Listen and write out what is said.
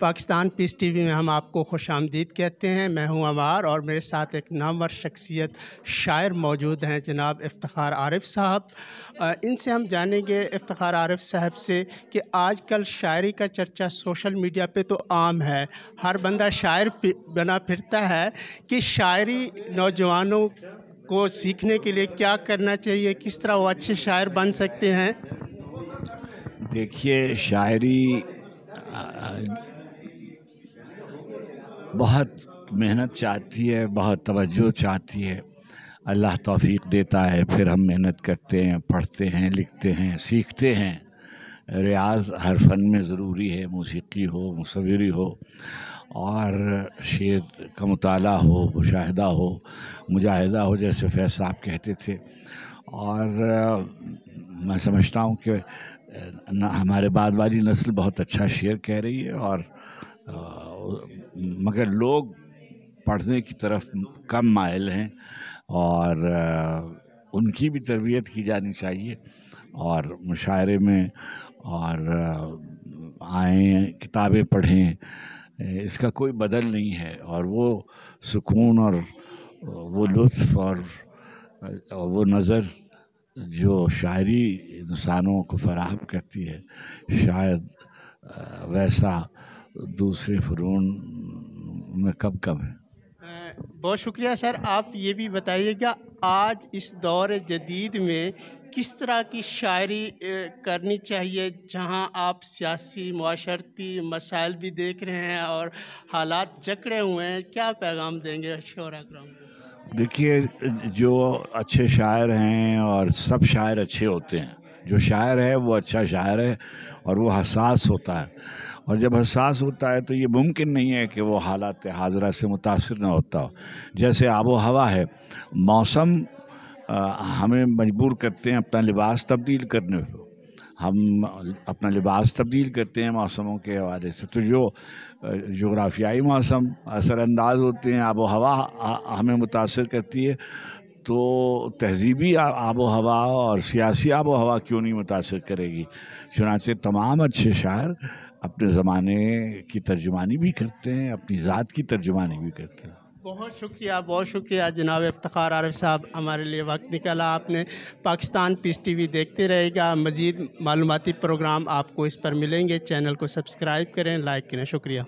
Pakistan piece TV में हम आपको खुश आमदीद कहते हैं। मैं हूँ अमार और मेरे साथ एक नामवर शख्सियत शायर मौजूद हैं, जनाब इफ्तार आरिफ साहब। इनसे हम जानेंगे इफ्तार आरिफ साहब से कि आजकल शायरी का चर्चा सोशल मीडिया पे तो आम है। हर बंदा शायर बना फिरता है कि शायरी नौजवानों को सीखने के लिए क्या करना चाहिए, किस तरह वो अच्छे शायर बन सकते हैं? देखिए, शायरी बहुत मेहनत चाहती है, बहुत तवज्जो चाहती है। अल्लाह तौफीक देता है, फिर हम मेहनत करते हैं, पढ़ते हैं, लिखते हैं, सीखते हैं। रियाज हर फन में ज़रूरी है, मौसीकी हो मुसवरी हो, और शेर का मताल हो, मुशाहिदा हो, मुजाहिदा हो, जैसे फैज साहब कहते थे। और मैं समझता हूँ कि हमारे बाद वाली नस्ल बहुत अच्छा शेर कह रही है, और मगर लोग पढ़ने की तरफ़ कम मायल हैं और उनकी भी तरबियत की जानी चाहिए और मुशायरे में और आए किताबें पढ़ें इसका कोई बदल नहीं है और वो सुकून और वो लुत्फ़ और वो नज़र जो शायरी इंसानों को फराहम करती है शायद वैसा दूसरे फ़नून में कब कम है? बहुत शुक्रिया सर आप ये भी बताइएगा आज इस दौर जदीद में किस तरह की शायरी करनी चाहिए जहाँ आप सियासी माशरती मसाइल भी देख रहे हैं और हालात जकड़े हुए हैं क्या पैगाम देंगे शोरा देखिए जो अच्छे शायर हैं और सब शायर अच्छे होते हैं जो शायर है, वो अच्छा शायर है और वो हसास होता है। और जब हसास होता है तो ये मुमकिन नहीं है कि वो हालात हाजरा से मुतासर ना होता हो। जैसे आबो हवा है, मौसम हमें मजबूर करते हैं अपना लिबास तब्दील करने को। हम अपना लिबास तब्दील करते हैं मौसमों के हवाले से। तो जो जोग्राफियाई मौसम असरानंदाज होते हैं आबो हवा हमें मुतासर करती है। तो तहजीबी आबो हवा और सियासी आबो हवा क्यों नहीं मुतासर करेगी? चुनाचे तमाम अच्छे शायर अपने ज़माने की तर्जुमानी भी करते हैं, अपनी ज़ात की तर्जुमानी भी करते हैं। बहुत शुक्रिया बहुत शुक्रिया जनाब इफ्तार आरफ साहब हमारे लिए वक्त निकाला आपने। पाकिस्तान पीस टीवी देखते रहेगा, मज़ीद मालूमती प्रोग्राम आपको इस पर मिलेंगे। चैनल को सब्सक्राइब करें, लाइक करें, शुक्रिया।